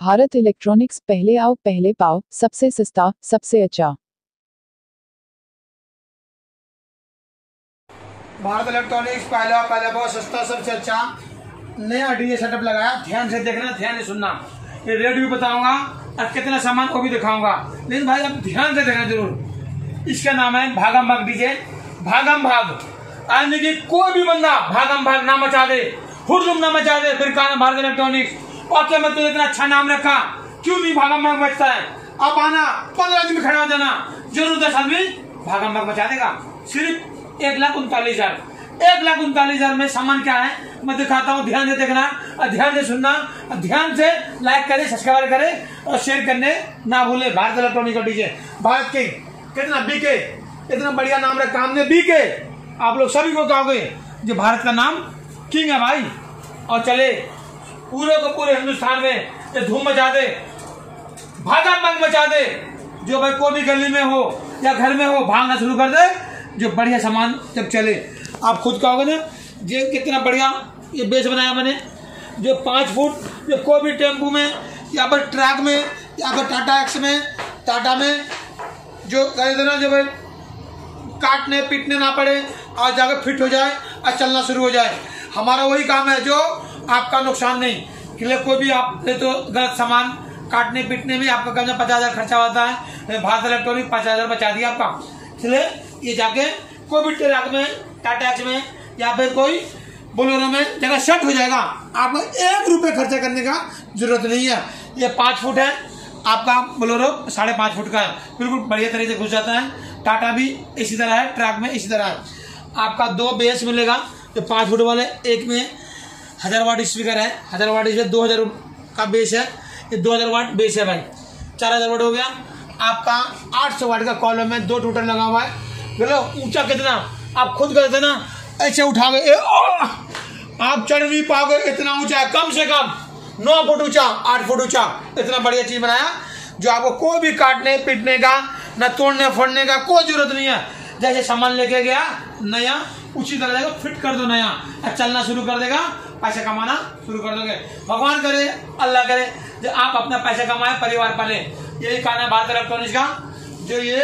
Bharat electronics पहले आओ, पहले पाओ, सबसे सस्ता, सबसे अच्छा। भारत इलेक्ट्रॉनिक्स पहला पहला बहुत सस्ता, सबसे अच्छा। नया डीजे सेटअप लगाया, ध्यान से देखना, ध्यान से सुनना। ये रेट भी बताऊँगा और कितना सामान वो भी दिखाऊँगा। लेकिन भाई आप ध्यान से देखना ज़रूर। इसका नाम है भागम भाग डीजे भागम भाग यानी कि कोई भी बंदा भागम भाग ना मचा दे, हुरजुम ना मचा दे, फिर कहा भारत इलेक्ट्रॉनिक्स। और क्या मैं तुझे इतना अच्छा नाम रखा। क्यों नहीं भागम भाग मचता है? अब आना, पंद्रह आदमी खड़ा हो जाना। ज़रूर दस आदमी भागम भाग मचा देगा। सिर्फ़ एक लाख उनतालीस हज़ार। एक लाख उनतालीस हज़ार में सामान क्या है? मैं दिखाता हूँ, ध्यान से देखना, और ध्यान से सुनना, और ध्यान से लाइक करे सब्सक्राइब करे, और शेयर करने ना भूले। भारत इलेक्ट्रॉनिक का डीजे भारत के कितना बीके इतना बढ़िया नाम रखा हमने बीके आप लोग सभी को कहोगे, जो, भारत का नाम किंग है भाई। और चले पूरे को पूरे हिंदुस्तान में ये धूम मचा दे। भागा मंग मचा दे। जो भाई कोई भी गली में हो या घर में हो, भागना शुरू कर दे, जो बढ़िया सामान जब चले। आप खुद कहोगे ना ये कितना बढ़िया, ये बेस बनाया मैंने। जो पाँच फुट, जो कोई भी टेंपू में, या फिर ट्रैक में, या फिर टाटा एक्स में, टाटा में, जो कह देना, जो भाई काटने पीटने ना पड़े और जाकर फिट हो जाए और चलना शुरू हो जाए। हमारा वही काम है, जो आपका नुकसान नहीं। इसलिए कोई भी आप ले तो गलत सामान काटने, पीटने में आपका कम से पचास हज़ार खर्चा होता है। भारत इलेक्ट्रॉनिक पचास हज़ार बचा दिया आपका। इसलिए ये जाके कोई भी ट्रक में, टाटा एक्स में या फिर कोई बोलेरो में जगह सेट हो जाएगा। आपको एक रुपये खर्चा करने का ज़रूरत नहीं है। ये पाँच फुट है। आपका बोलेरो साढ़े पाँच फुट का है। बिल्कुल बढ़िया तरीके से घुस जाता है। टाटा भी इसी तरह है, ट्रैक में इसी तरह है। आपका दो बेस मिलेगा। जो पाँच फुट वाले, एक में हज़ार वाट स्पीकर है, हज़ार वाट स्पीकर दो हज़ार का बेस है, ये दो हज़ार वाट बेस है भाई। चार हज़ार वाट हो गया, आपका आठ सौ वाट का कॉलम है, दो टूटर लगा हुआ है। बोलो, ऊँचा कितना? आप खुद कर देना, ऐसे उठा गए आप चढ़ नहीं पाओगे, इतना ऊँचा है, कम से कम नौ फुट ऊँचा, आठ फुट ऊँचा, इतना बढ़िया चीज़ बनाया, जो आपको कोई भी काटने, पीटने का, न तोड़ने, फोड़ने का कोई ज़रूरत नहीं है। जैसे सामान लेके गया, नया, उसी तरह फिट कर दो नया चलना शुरू कर देगा पैसे कमाना शुरू कर दोगे। भगवान करे, अल्लाह करे, जो आप अपना पैसे कमाए, परिवार पाले। यही कहना है भारत इलेक्ट्रॉनिक्स का, जो ये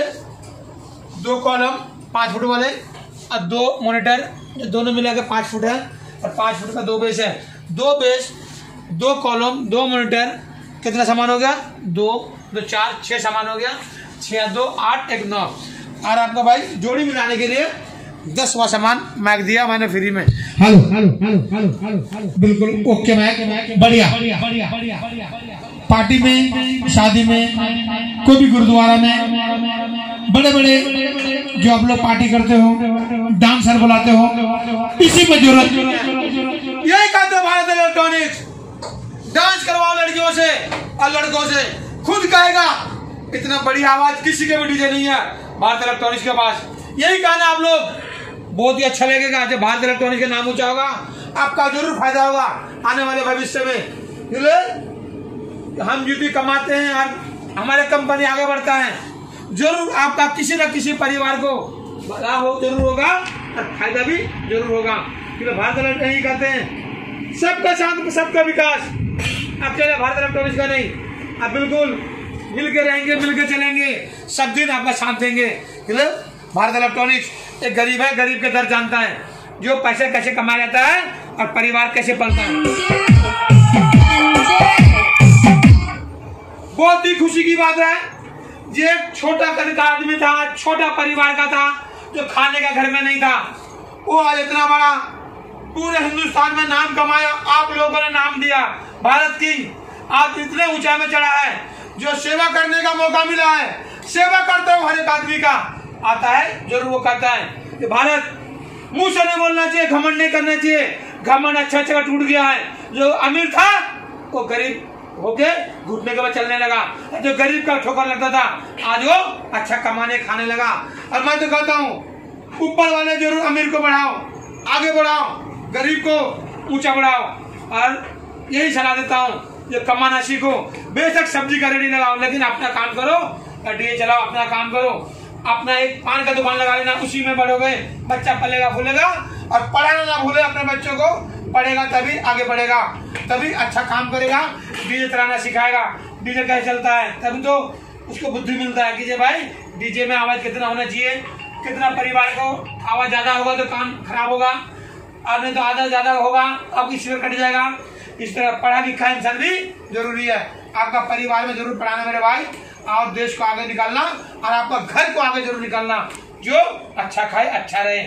दो कॉलम, पाँच फुट वाले और दो मोनीटर, जो दोनों मिला के पाँच फुट है, और पाँच फुट का दो बेस है। दो बेस, दो कॉलम, दो मोनीटर, कितना सामान हो गया? दो दो चार छः सामान हो गया। छः दो, आठ, एक, नौ। और आपका भाई, जोड़ी मिलाने के लिए दस वा सामान मैक दिया मैंने फ्री में। Hello hello hello hello hello बिल्कुल ओके मैक बढ़िया। पार्टी में शादी में कोई भी गुरुद्वारा में बड़े बड़े जो आप लोग पार्टी करते हो डांसर बुलाते हो इसी में ज़रूरत यही कहते हो भारत इलेक्ट्रॉनिक्स डांस करवाओ लड़कियों से और लड़कों से। खुद कहेगा इतना बड़ी आवाज़ किसी के भी डीजे नहीं है। भारत इलेक्ट्रॉनिक्स के पास। यही कहना आप लोग। बहुत ही अच्छा लगेगा जब भारत इलेक्ट्रॉनिक्स के नाम ऊँचा होगा। आपका ज़रूर फ़ायदा होगा आने वाले भविष्य में। हम भी कमाते हैं और हमारे कंपनी आगे बढ़ता है। ज़रूर आपका किसी न किसी परिवार को भला हो ज़रूर होगा और फ़ायदा भी ज़रूर होगा। क्योंकि भारत इलेक्ट्रॉनिक्स नहीं कहते हैं। सबका साथ, सबका विकास। अकेले भारत इलेक्ट्रॉनिक्स का नहीं। आप बिल्कुल मिल के रहेंगे मिल के चलेंगे। सब दिन आपका साथ देंगे। भारत इलेक्ट्रॉनिक्स एक गरीब है, गरीब के दर जानता है। जो पैसे कैसे कमाया जाता है और परिवार कैसे पलता है। बहुत ही खुशी की बात है। ये छोटा कद का आदमी था, छोटा परिवार का था, जो खाने का घर में नहीं था। वो आज इतना बड़ा पूरे हिंदुस्तान में नाम कमाया, आप लोगों ने नाम दिया। भारत की आज इतने ऊंचाई में चढ़ा है, जो सेवा करने का मौका मिला है। सेवा करता हूँ हर एक आदमी का। आता है, ज़रूर वो कहता है कि भारत, मुँह से नहीं बोलना चाहिए, घमंड नहीं करना चाहिए। घमंड अच्छा अच्छा टूट गया है। जो अमीर था, वो गरीब होके घुटने के बाद चलने लगा। जो गरीब का ठोकर लगता था, आज वो अच्छा कमाने, खाने लगा। और मैं तो कहता हूँ, ऊपर वाले ज़रूर अमीर को बढ़ाओ, आगे बढ़ाओ, गरीब को ऊँचा बढ़ाओ। और यही सलाह देता हूँ जो कमाना सीखो बेशक सब्ज़ी का रेडी लगाओ, लेकिन अपना काम करो डीए चलाओ, अपना काम करो। अपना एक पान का दुकान लगा लेना, उसी में बढ़ोगे बच्चा पलेगा फूलेगा और पढ़ाना ना भूले अपने बच्चों को, पढ़ेगा तभी आगे बढ़ेगा, तभी अच्छा काम करेगा, डीजे चलाना सिखाएगा। डीजे कैसे चलता है? तभी तो उसको बुद्धि मिलता है कि भाई, डीजे में आवाज़ कितना होना चाहिए, कितना परिवार को आवाज़ ज़्यादा होगा तो काम खराब होगा, और नहीं तो आधा ज़्यादा होगा, अब इसमें कट जाएगा। इस तरह पढ़ा लिखा इंसान भी ज़रूरी है। आपका परिवार में ज़रूर पढ़ाना मेरे भाई और देश को आगे निकालना और आपका घर को आगे ज़रूर निकालना। जो अच्छा खाए अच्छा रहे।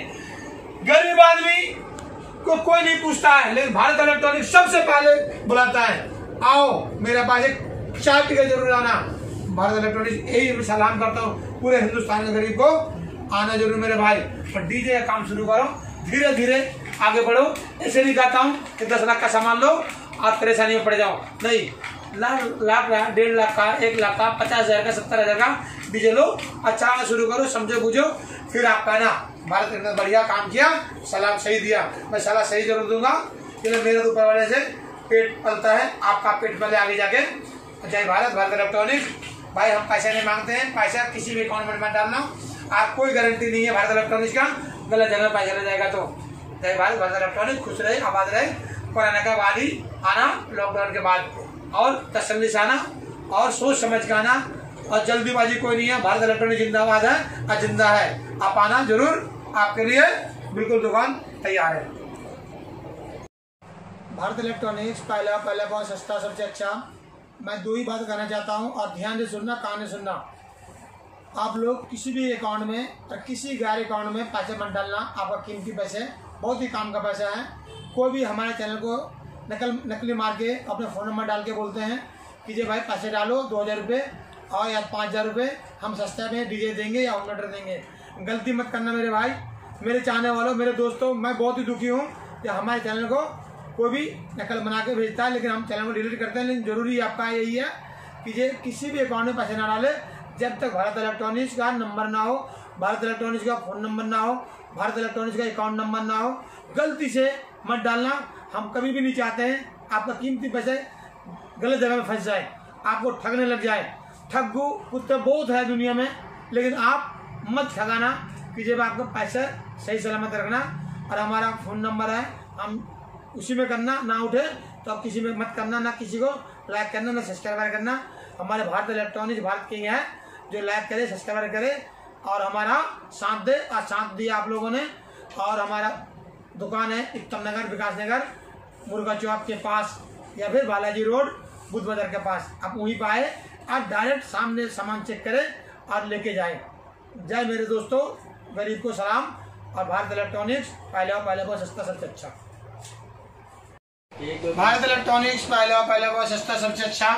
गरीब आदमी को कोई नहीं पूछता है, लेकिन भारत इलेक्ट्रॉनिक सबसे पहले बुलाता है, आओ, मेरे पास एक चाय पी ज़रूर आना। भारत इलेक्ट्रॉनिक यही सलाम करता हूँ, पूरे हिंदुस्तान के गरीब को। आना ज़रूर मेरे भाई और डीजे का काम शुरू करो धीरे धीरे आगे बढ़ो। ऐसे नहीं कहता हूँ कि दस लाख का सामान लो, आप परेशानी में पड़ जाओ। नहीं लाख लाख डेढ़ लाख का, एक लाख का, पचास हज़ार का, सत्तर हज़ार का। डीजे लो अच्छा शुरू करो, समझो बुझो, फिर आप कहना भारत ने बढ़िया काम किया, सलाम सही दिया। मैं सलाह सही ज़रूर दूँगा। क्योंकि मेरे ऊपर वाले से पेट पलता है, आपका पेट पले आगे जाके। जय भारत भारत इलेक्ट्रॉनिक। भाई, हम पैसा नहीं मांगते हैं, पैसा किसी भी अकाउंट में डालना। आप कोई गारंटी नहीं है भारत इलेक्ट्रॉनिक्स का। गलत जगह पैसा ले जाएगा तो। जय भारत भारत इलेक्ट्रॉनिक, खुश रहे, आबाद रहे। कोरोना का बाद ही आना लॉकडाउन के बाद। और तसल्ली से आना, और सोच समझ के आना, और जल्दीबाजी कोई नहीं है, भारत इलेक्ट्रॉनिक जिंदाबाद है और ज़िंदा है। आप आना ज़रूर, आपके लिए बिल्कुल दुकान तैयार है। भारत इलेक्ट्रॉनिक्स, पहला पहला बहुत सस्ता, सबसे अच्छा। मैं दो ही बात कहना चाहता हूँ, और ध्यान से सुनना से सुनना। आप लोग किसी भी अकाउंट में और किसी गैर अकाउंट में पैसे मत डालना। आपका कीमती पैसे, बहुत ही काम का पैसा है। कोई भी हमारे चैनल को नकल, नकली मार के अपने फ़ोन नंबर डाल के बोलते हैं कि जे भाई पैसे डालो, दो हज़ार रुपये और या पाँच हज़ार रुपये, हम सस्ते में डीजे देंगे या होम देंगे। गलती मत करना मेरे भाई, मेरे चाहने वालों, मेरे दोस्तों, मैं बहुत ही दुखी हूँ कि हमारे चैनल को कोई भी नकल बना के भेजता है, लेकिन हम चैनल को डिलीट करते हैं, लेकिन ज़रूरी आपका यही है कि जे किसी भी अकाउंट में पैसे ना डाले, जब तक भारत इलेक्ट्रॉनिक्स का नंबर ना हो, भारत इलेक्ट्रॉनिक्स का फ़ोन नंबर ना हो, भारत इलेक्ट्रॉनिक्स का अकाउंट नंबर ना हो, गलती से मत डालना। हम कभी भी नहीं चाहते हैं आपका कीमती पैसे गलत जगह में फंस जाए, आपको ठगने लग जाए। ठगू कुत्ते बहुत है दुनिया में, लेकिन आप मत ठगाना कि जब आपका पैसा सही सलामत रखना और हमारा फ़ोन नंबर है, हम उसी में करना, ना उठे तो आप किसी में मत करना, ना किसी को लाइक करना, ना सब्सक्राइब करना। हमारे भारत इलेक्ट्रॉनिक्स भारत के ही हैं, जो लाइक करे सब्सक्राइब करे और हमारा साथ दे और साथ दिया आप लोगों ने और हमारा दुकान है, उत्तम नगर, विकास नगर, मुर्गा चौक के पास या फिर बालाजी रोड, बुद्ध बाज़ार के पास। आप वहीं पर आए आप डायरेक्ट सामने सामान चेक करें और लेके जाए। जय मेरे दोस्तों, गरीब को सलाम और भारत इलेक्ट्रॉनिक्स पहले और पहले बहुत सस्ता, सबसे अच्छा। भारत इलेक्ट्रॉनिक्स पहले और पहले बहुत सस्ता, सबसे अच्छा।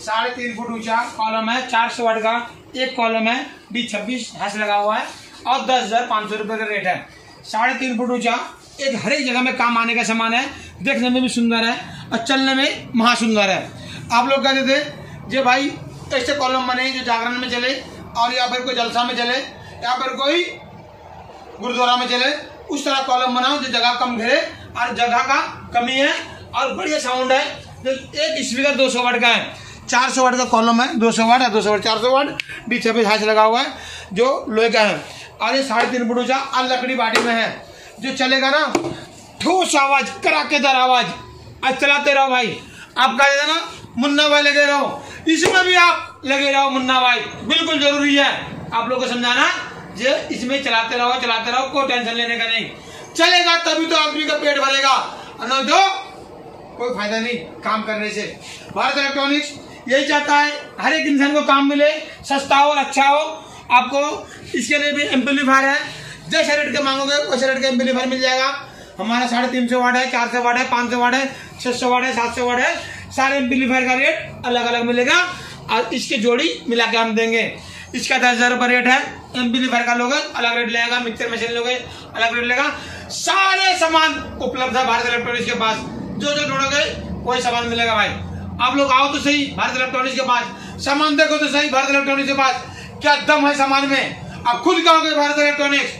साढ़े तीन फुट ऊँचा कॉलम है, चार सौ वाट का एक कॉलम है, बीस छब्बीस हैश लगा हुआ है और दस हज़ार पाँच सौ रुपये का रेट है। साढ़े तीन फुट ऊँचा एक हर एक जगह में काम आने का सामान है, देखने में भी सुंदर है और चलने में महासुंदर है। आप लोग कहते थे जे भाई, ऐसे कॉलम बने जो जागरण में चले और या फिर कोई जलसा में चले या फिर कोई गुरुद्वारा में चले, उस तरह कॉलम बनाओ जो जगह कम घेरे और जगह का कमी है और बढ़िया साउंड है। जो एक स्पीकर दो सौ वाट का है। चार सौ वाट का कॉलम है, दो सौ वाट है दो सौ वाट चार सौ वाट बीच छब्बीस हाथ लगा हुआ है, जो लोहे का है। और ये साढ़े तीन फुट ऊँचा और लकड़ी बाटी में है। जो चलेगा ना, ठोस आवाज़, कराकेदार आवाज़। आज चलाते रहो भाई। आप कह देना, मुन्ना भाई लगे रहो। इसमें भी आप लगे रहो, मुन्ना भाई। बिल्कुल ज़रूरी है। आप लोग को समझाना जे इसमें चलाते रहो चलाते रहो, कोई टेंशन लेने का नहीं। चलेगा, तभी तो आदमी का पेट भरेगा। नहीं तो कोई फ़ायदा नहीं काम करने से। भारत इलेक्ट्रॉनिक्स यही चाहता है, हर एक इंसान को काम मिले, सस्ता हो और अच्छा हो। आपको इसके लिए भी एम्पलीफायर है। जैसे रेट के मांगोगे वैसे रेट का एम्पलीफायर मिल जाएगा। हमारा साढ़े तीन सौ वाट है, चार सौ वाट है, पाँच सौ वाट है, छह सौ वाट है, सात सौ वाट है, सारे एम्पलीफायर का रेट अलग अलग मिलेगा और इसकी जोड़ी मिला के हम देंगे। इसका दस हज़ार रुपये रेट है एम्पलीफायर का लोगे, अलग रेट लगेगा मिक्सर मशीन लोगे, अलग रेट लगेगा सारे सामान उपलब्ध है भारत इलेक्ट्रॉनिक्स के पास। जो जो ढूंढोगे, वही सामान मिलेगा भाई। आप लोग आओ तो सही भारत इलेक्ट्रॉनिक्स के पास। सामान देखो तो सही भारत इलेक्ट्रॉनिक्स के पास। क्या दम है सामान में। आप खुद कहोगे भारत इलेक्ट्रॉनिक्स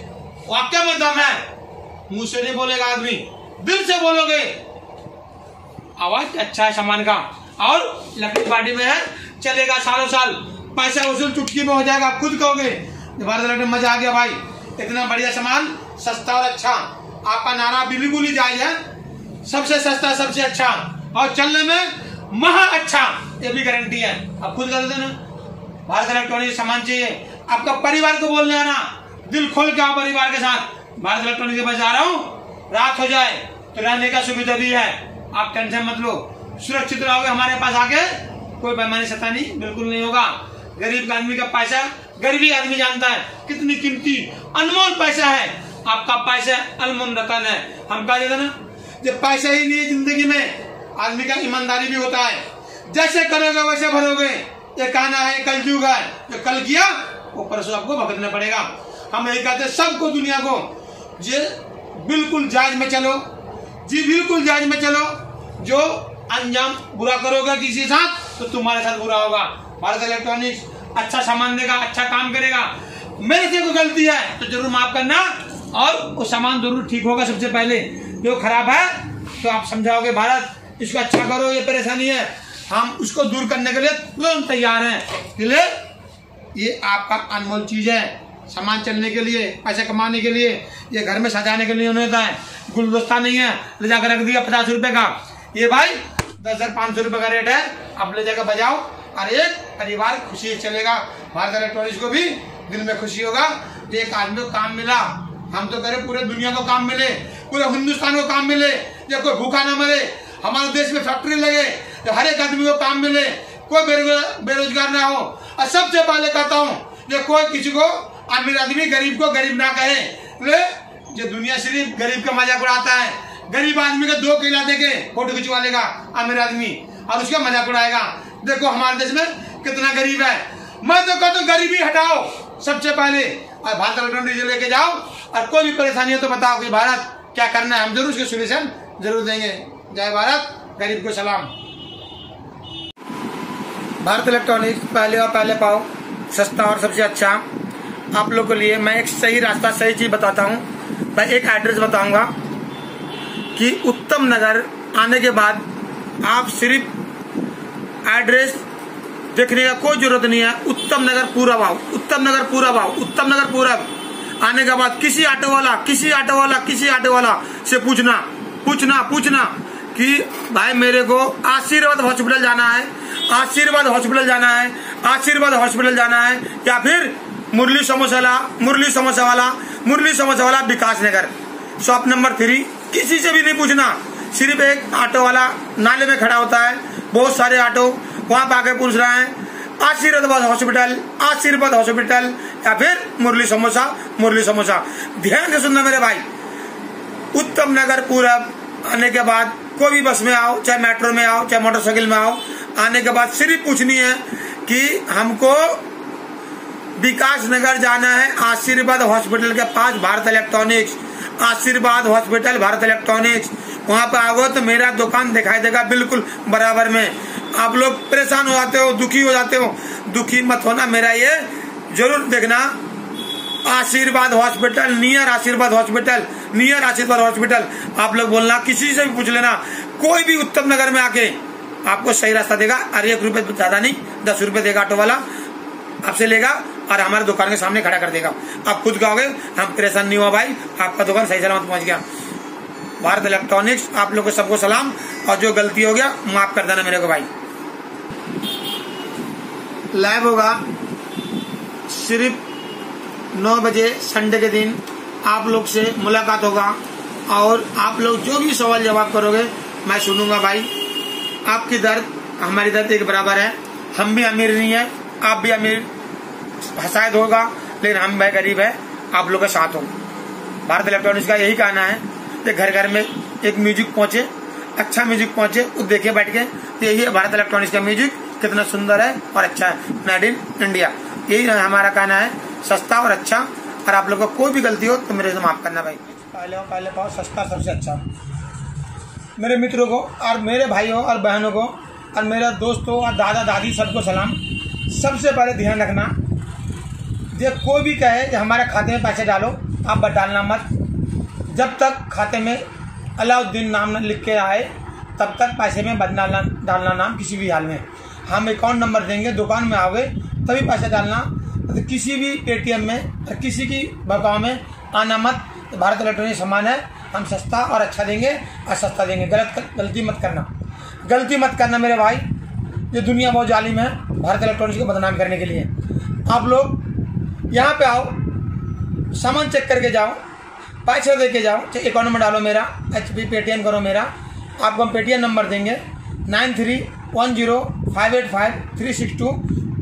वाक्य में दम है। मुँह से नहीं बोलेगा आदमी। दिल से बोलोगे। आवाज़ अच्छा है सामान का। और लकड़ी पार्टी में है, चलेगा सालों साल। पैसा वसूल चुटकी में हो जाएगा खुद कहोगे। भारत इलेक्ट्रॉनिक मज़ा आ गया भाई। इतना बढ़िया सामान, सस्ता और अच्छा। आपका नारा बिल्कुल ही जायज़ है। सबसे सस्ता, सबसे अच्छा। और चलने में महा अच्छा। ये भी गारंटी है। आप खुद कर देते ना। भारत इलेक्ट्रॉनिक सामान चाहिए। आपका परिवार को बोलने आना। दिल खोल के आओ परिवार के साथ। भारत इलेक्ट्रॉनिक के पास जा रहा हूँ। रात हो जाए तो रहने का सुविधा भी है। आप टेंशन मत लो। सुरक्षित रहोगे हमारे पास आके। कोई बेमानी सतानी बिल्कुल नहीं होगा। गरीब आदमी का पैसा, गरीबी आदमी जानता है। कितनी कीमती, अनमोल पैसा है। आपका पैसा अनमोल रतन है। हम कह देते ना जब पैसा ही नहीं ज़िंदगी में। आदमी का ईमानदारी भी होता है। जैसे करोगे, वैसे भरोगे। ये कहना है, कल युग है, जो कल किया, वो परसों आपको भगतना पड़ेगा। हम यही कहते सबको दुनिया को ये बिल्कुल जायज़ में चलो, जी बिल्कुल जायज़ में चलो, जो अंजाम बुरा करोगे किसी के साथ तो तुम्हारे साथ बुरा होगा। भारत इलेक्ट्रॉनिक्स अच्छा सामान देगा अच्छा काम करेगा। मेरे से कोई गलती है तो ज़रूर माफ़ करना, और वो सामान ज़रूर ठीक होगा सबसे पहले। जो खराब है तो आप समझाओगे भारत, इसको अच्छा करो, ये परेशानी है। हम उसको दूर करने के लिए तुरंत तैयार हैं। इसलिए ये आपका अनमोल चीज़ है। सामान चलने के लिए, पैसे कमाने के लिए, ये घर में सजाने के लिए नहीं होता है गुलदस्ता नहीं है, ले जाकर रख दिया पचास रुपए का। ये भाई, दस हज़ार पाँच सौ रुपए का रेट है आप ले जाकर बजाओ। और एक परिवार खुशी चलेगा। भारत इलेक्ट्रॉनिक्स को भी दिल में खुशी होगा। कि एक आदमी को काम मिला, हम तो करें पूरे दुनिया को काम मिले, पूरे हिंदुस्तान को काम मिले या कोई भूखा ना मरे, हमारे देश में फैक्ट्री लगे तो हर एक आदमी को काम मिले। कोई बेरोजगार ना हो। और सबसे पहले कहता हूँ ये कोई किसी को अमीर आदमी गरीब को गरीब ना कहे। जो दुनिया सिर्फ़ गरीब का मज़ाक उड़ाता है। गरीब आदमी को दो किला देके फ़ोटो खिंचवा लेगा, अमीर आदमी। और उसका मज़ाक उड़ाएगा। देखो हमारे देश में कितना गरीब है। मैं तो कहता हूँ, गरीबी हटाओ, सबसे पहले। और भारत इलेक्ट्रॉनिक लेके जाओ। और कोई भी परेशानी हो तो बताओ कि भारत क्या करना है। हम ज़रूर उसके सोल्यूशन ज़रूर देंगे। जय भारत, गरीब को सलाम। भारत इलेक्ट्रॉनिक्स, पहले और पहले पाओ। सस्ता और सबसे अच्छा आप लोग के लिए मैं एक सही रास्ता, सही चीज़ बताता हूँ। मैं एक एड्रेस बताऊँगा कि उत्तम नगर आने के बाद आप सिर्फ़ एड्रेस देखने का कोई ज़रूरत नहीं है। उत्तम नगर पूरा भाव, उत्तम नगर पूरा भाव, उत्तम नगर पूरब आने के बाद किसी ऑटो वाला, किसी ऑटो वाला, किसी ऑटो वाला से पूछना पूछना पूछना। कि भाई मेरे को आशीर्वाद हॉस्पिटल जाना है, आशीर्वाद हॉस्पिटल जाना है, आशीर्वाद हॉस्पिटल जाना है, या फिर मुरली समोसा मुरली समोसा वाला मुरली समोसा वाला Vikas Nagar. Shop number three किसी से भी नहीं पूछना। सिर्फ़ एक ऑटो वाला नाले में खड़ा होता है। बहुत सारे ऑटो वहाँ पर आके पूछ रहे हैं, आशीर्वाद हॉस्पिटल आशीर्वाद हॉस्पिटल या फिर मुरली समोसा मुरली समोसा। ध्यान से सुनना मेरे भाई। उत्तम नगर पूरब आने के बाद कोई भी बस में आओ, चाहे मेट्रो में आओ, चाहे मोटरसाइकिल में आओ, आने के बाद सिर्फ़ पूछनी है कि हमको विकास नगर जाना है, आशीर्वाद हॉस्पिटल के पास Bharat electronics, Ashirwad hospital Bharat electronics. वहाँ पर आओ तो मेरा दुकान दिखाई देगा बिल्कुल बराबर में। आप लोग परेशान हो जाते हो, दुखी हो जाते हो। दुखी मत होना, मेरा ये ज़रूर देखना। Ashirwad hospital, near Ashirwad hospital, near Ashirwad hospital. आप लोग बोलना, किसी से भी पूछ लेना। कोई भी उत्तम नगर में आके आपको सही रास्ता देगा। अरे एक रुपए ज़्यादा नहीं, दस रुपए देगा ऑटो वाला, आपसे लेगा और हमारे दुकान के सामने खड़ा कर देगा। आप खुद कहोगे, हम परेशान नहीं हुआ भाई, आपका दुकान सही सलामत पहुँच गया। भारत इलेक्ट्रॉनिक्स, आप लोग सबको सलाम। और जो गलती हो गया, माफ़ कर देना मेरे को भाई। लाइव होगा सिर्फ़ नौ बजे संडे के दिन आप लोग से मुलाकात होगा और आप लोग जो भी सवाल जवाब करोगे, मैं सुनूँगा भाई। आपकी दर्द, हमारी दर्द एक बराबर है। हम भी अमीर नहीं है, आप भी अमीर शायद होगा, लेकिन हम भाई गरीब है, आप लोग के साथ हो भारत इलेक्ट्रॉनिक्स का यही कहना है कि घर घर में एक म्यूज़िक पहुँचे अच्छा म्यूज़िक पहुँचे वो देखे बैठ के तो यही है भारत इलेक्ट्रॉनिक्स का म्यूज़िक, कितना सुंदर है और अच्छा है। Made in India. यही हमारा कहना है। सस्ता और अच्छा। और आप लोग को कोई भी गलती हो तो मेरे से माफ़ करना भाई। पहले पहले पाओ, सस्ता सबसे अच्छा। मेरे मित्रों को और मेरे भाइयों और बहनों को और मेरे दोस्तों और दादा दादी सबको सलाम। सबसे पहले ध्यान रखना जब कोई भी कहे कि हमारे खाते में पैसे डालो, आप बट डालना मत। जब तक खाते में अलाउद्दीन नाम लिख के आए, तब तक पैसे में बद डालना नाम किसी भी हाल में। हम अकाउंट नंबर देंगे, दुकान में आओगे, तभी पैसे डालना किसी भी पेटीएम में या किसी की बकाव में आना मत। भारत इलेक्ट्रॉनिक सामान है। हम सस्ता और अच्छा देंगे और सस्ता देंगे। गलत गलती मत करना। गलती मत करना मेरे भाई। ये दुनिया बहुत जालिम है भारत इलेक्ट्रॉनिक्स को बदनाम करने के लिए। आप लोग यहाँ पे आओ, सामान चेक करके जाओ, पैसे दे के जाओ, चाहे अकाउंट में डालो मेरा एच पी पेटीएम करो मेरा। आपको हम पेटीएम नंबर देंगे। Nine three one zero five eight five three six two.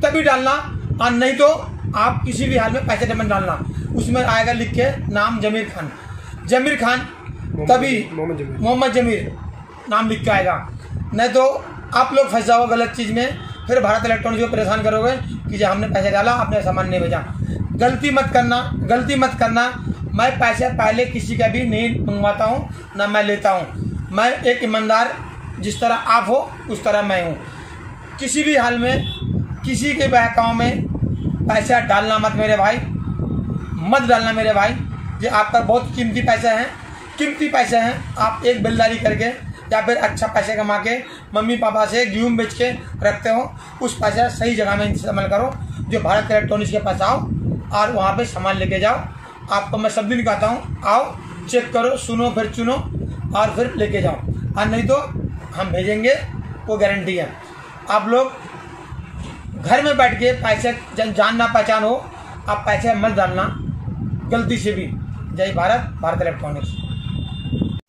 तभी डालना। और नहीं तो आप किसी भी हाल में पैसे पेमेंट डालना। उसमें आएगा लिख के नाम जमीर खान। जमीर खान तभी मोहम्मद जमीर। मोहम्मद जमीर नाम लिख के आएगा। नहीं तो आप लोग फंस जाओ गलत चीज़ में फिर भारत इलेक्ट्रॉनिक्स को परेशान करोगे कि जो हमने पैसे डाला आपने सामान नहीं भेजा। गलती मत करना गलती मत करना। मैं पैसे पहले किसी का भी नहीं मंगवाता हूँ ना मैं लेता हूँ। मैं एक ईमानदार जिस तरह आप हो उस तरह मैं हूँ। किसी भी हाल में किसी के बहकाव में पैसा डालना मत मेरे भाई। मत डालना मेरे भाई, ये आपका बहुत कीमती पैसे हैं। कीमती पैसे हैं। आप एक बिलदारी करके या फिर अच्छा पैसे कमा के मम्मी पापा से गेहूँ बेच के रखते हो, उस पैसा सही जगह में इस्तेमाल करो, जो भारत इलेक्ट्रॉनिक्स के पास आओ और वहाँ पे सामान लेके जाओ। आपको मैं सब दिन कहता हूँ, आओ, चेक करो, सुनो, फिर चुनो और फिर लेके जाओ। और नहीं तो हम भेजेंगे, वो गारंटी है। आप लोग घर में बैठ के पैसे जान ना पहचान हो, आप पैसे मत डालना। गलती से भी। जय Bharat Bharat electronics.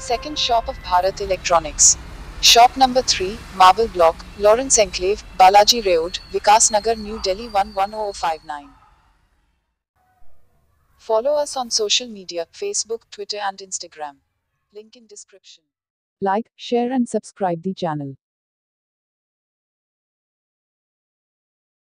Second shop of Bharat electronics shop number three marble block Lawrence enclave Balaji road Vikas Nagar new Delhi one one O five nine follow us on social media Facebook Twitter and Instagram link in description like share and subscribe the channel